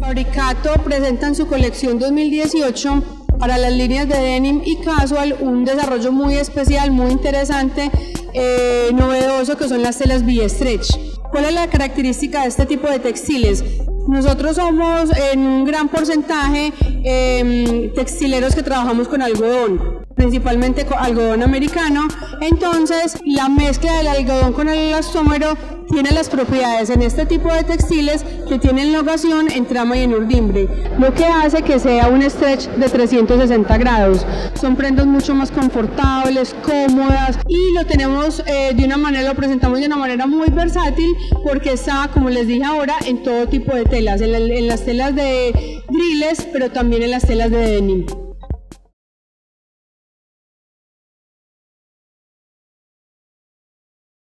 Fabricato presenta en su colección 2018 para las líneas de denim y casual un desarrollo muy especial, muy interesante, eh, novedoso que son las telas B-Stretch. ¿Cuál es la característica de este tipo de textiles? Nosotros somos en un gran porcentaje em, textileros que trabajamos con algodón principalmente con algodón americano. Entonces, la mezcla del algodón con el elastómero tiene las propiedades en este tipo de textiles que tienen logación en trama y en urdimbre, lo que hace que sea un stretch de 360 grados. Son prendas mucho más confortables, cómodas y lo tenemos eh, de una manera, lo presentamos de una manera muy versátil porque está, como les dije ahora, en todo tipo de telas, en, las telas de driles, pero también en las telas de denim.